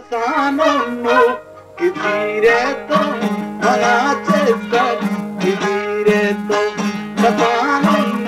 सान కసానన్ను